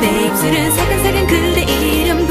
내 입술은 사근사근 그대 이름